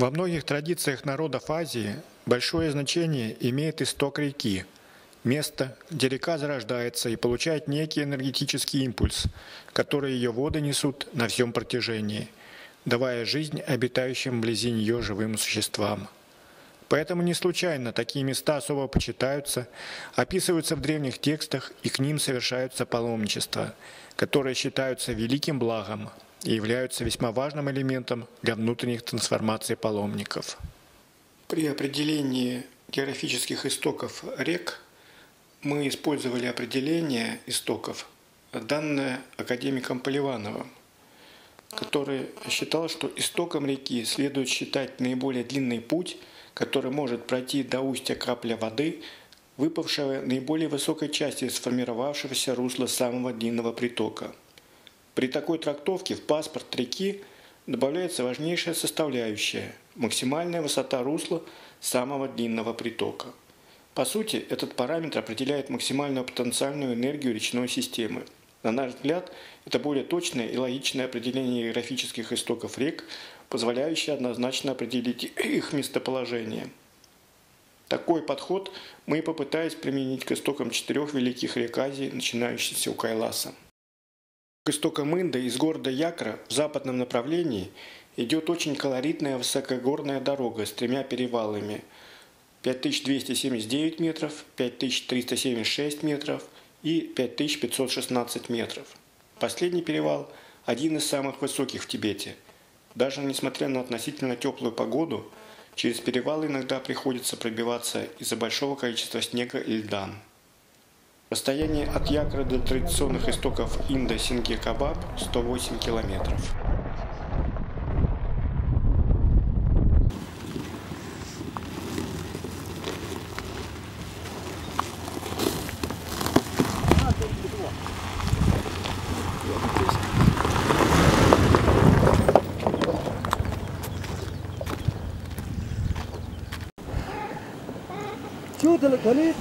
Во многих традициях народов Азии большое значение имеет исток реки, место, где река зарождается и получает некий энергетический импульс, который ее воды несут на всем протяжении, давая жизнь обитающим вблизи нее живым существам. Поэтому не случайно такие места особо почитаются, описываются в древних текстах и к ним совершаются паломничества, которые считаются великим благом, и являются весьма важным элементом для внутренних трансформаций паломников. При определении географических истоков рек мы использовали определение истоков, данное академиком Поливановым, который считал, что истоком реки следует считать наиболее длинный путь, который может пройти до устья капля воды, выпавшего наиболее высокой части сформировавшегося русла самого длинного притока – при такой трактовке в паспорт реки добавляется важнейшая составляющая – максимальная высота русла самого длинного притока. По сути, этот параметр определяет максимальную потенциальную энергию речной системы. На наш взгляд, это более точное и логичное определение географических истоков рек, позволяющее однозначно определить их местоположение. Такой подход мы и попытались применить к истокам четырех великих рек Азии, начинающихся у Кайласа. К истокам Инды из города Якра в западном направлении идет очень колоритная высокогорная дорога с тремя перевалами 5279 метров, 5376 метров и 5516 метров. Последний перевал – один из самых высоких в Тибете. Даже несмотря на относительно теплую погоду, через перевал иногда приходится пробиваться из-за большого количества снега и льда. Расстояние от Якра до традиционных истоков Индо-Синге-Кабаб 108 километров. Чудо, горит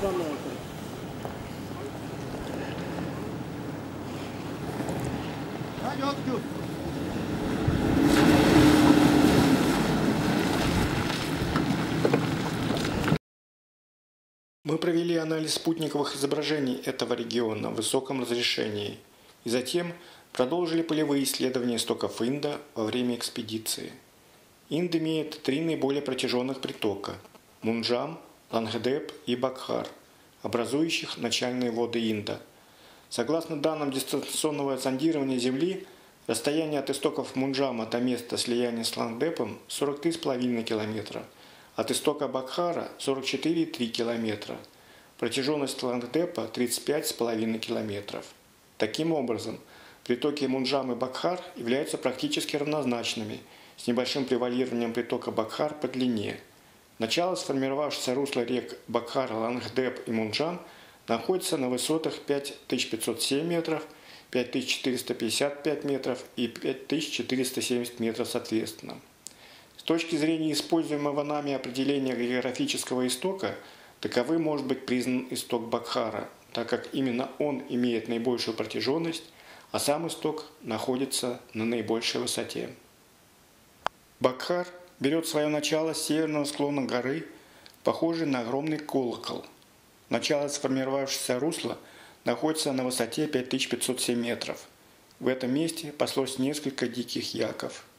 Мы провели анализ спутниковых изображений этого региона в высоком разрешении и затем продолжили полевые исследования истоков Инда во время экспедиции. Инд имеет три наиболее протяженных притока – Мунджам, Лангдеп и Бакхар, образующих начальные воды Инда. Согласно данным дистанционного зондирования Земли, расстояние от истоков Мунджама до места слияния с Лангдепом 43,5 километра – от истока Бакхара 44,3 километра. Протяженность Лангдепа 35,5 километров. Таким образом, притоки Мунджам и Бакхар являются практически равнозначными, с небольшим превалированием притока Бакхар по длине. Начало сформировавшегося русла рек Бакхар, Лангдеп и Мунджам находится на высотах 5507 метров, 5455 метров и 5470 метров соответственно точки зрения используемого нами определения географического истока, таковым может быть признан исток Бакхара, так как именно он имеет наибольшую протяженность, а сам исток находится на наибольшей высоте. Бакхар берет свое начало с северного склона горы, похожий на огромный колокол. Начало сформировавшегося русла находится на высоте 5507 метров. В этом месте паслось несколько диких яков –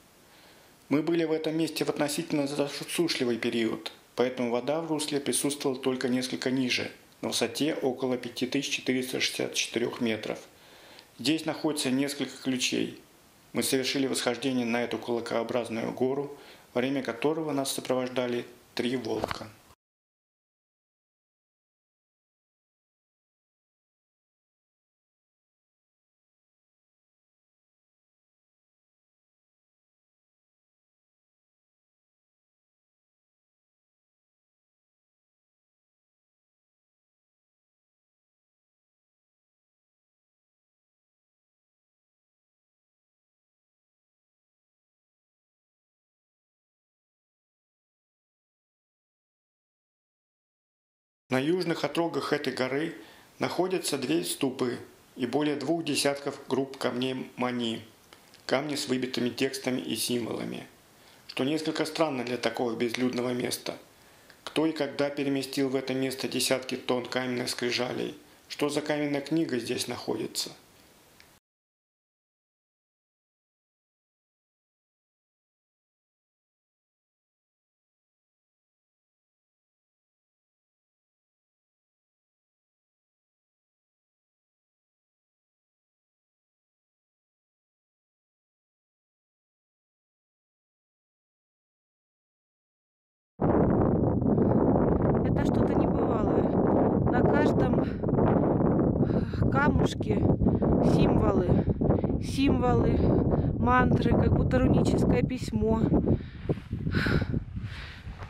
мы были в этом месте в относительно засушливый период, поэтому вода в русле присутствовала только несколько ниже, на высоте около 5464 метров. Здесь находится несколько ключей. Мы совершили восхождение на эту кулакообразную гору, во время которого нас сопровождали три волка. На южных отрогах этой горы находятся две ступы и более двух десятков групп камней мани, камни с выбитыми текстами и символами. что несколько странно для такого безлюдного места. Кто и когда переместил в это место десятки тонн каменных скрижалей? Что за каменная книга здесь находится? Это что-то небывалое. На каждом камушке символы. Символы, мантры, как будто руническое письмо.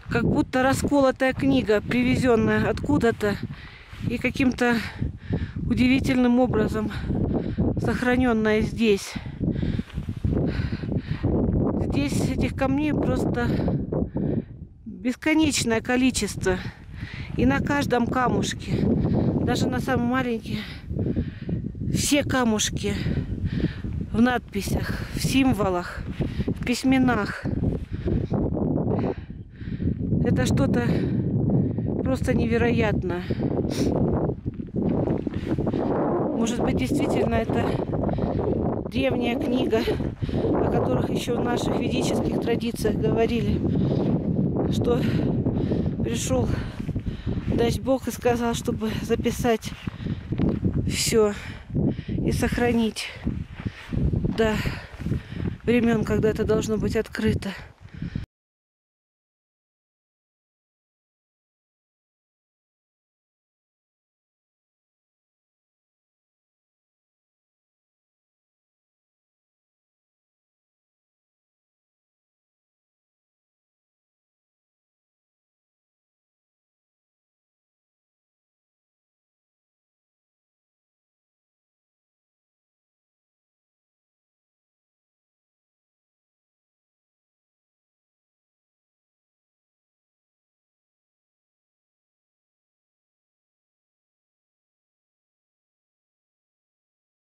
Как будто расколотая книга, привезенная откуда-то и каким-то удивительным образом сохраненная здесь. Здесь этих камней просто бесконечное количество. И на каждом камушке, даже на самом маленьких, все камушки в надписях, в символах, в письменах. Это что-то просто невероятное. Может быть, действительно, это древняя книга, о которых еще в наших ведических традициях говорили, что пришел дасть Бог и сказал, чтобы записать все и сохранить до времен, когда это должно быть открыто.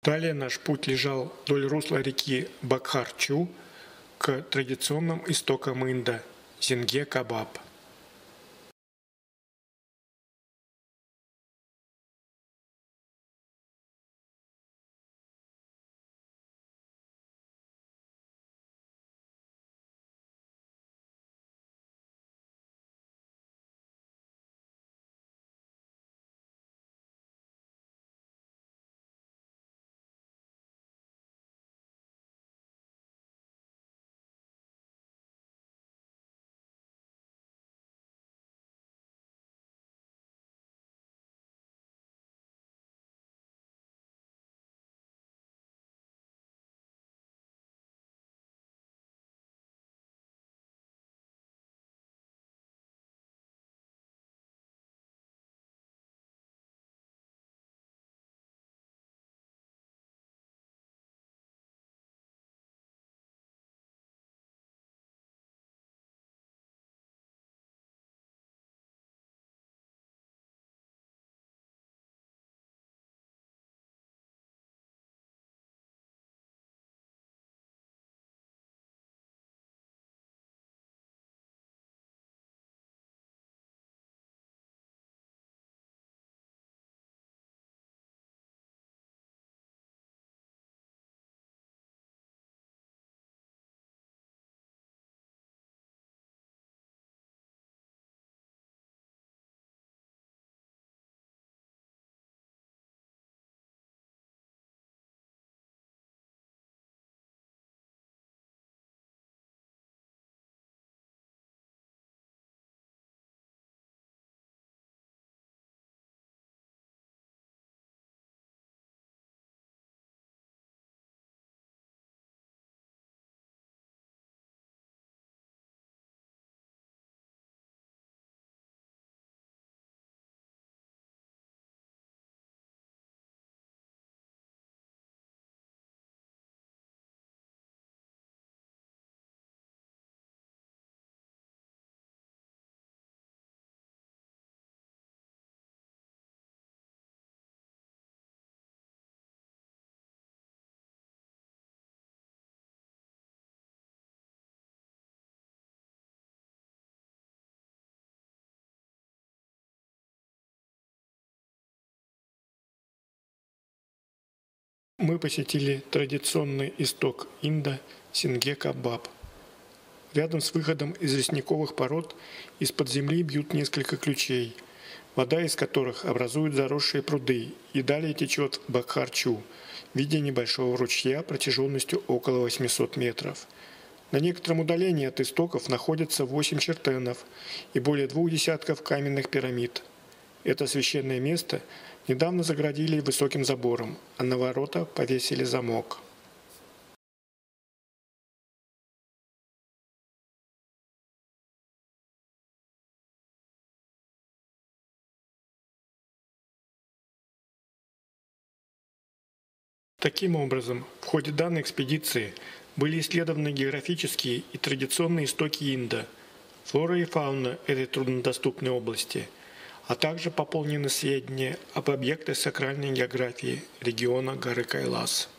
Далее наш путь лежал вдоль русла реки Бакхарчу к традиционным истокам Инда – Зинге-Кабаб – Мы посетили традиционный исток Инда Сингека-Баб. Рядом с выходом из лесниковых пород из-под земли бьют несколько ключей, вода из которых образует заросшие пруды и далее течет в Бакхарчу в виде небольшого ручья протяженностью около 800 метров. На некотором удалении от истоков находятся 8 чертенов и более двух десятков каменных пирамид. Это священное место недавно заградили высоким забором, а на ворота повесили замок. Таким образом, в ходе данной экспедиции были исследованы географические и традиционные истоки Инда, флора и фауна этой труднодоступной области, а также пополнены сведения об объектах сакральной географии региона горы Кайлас.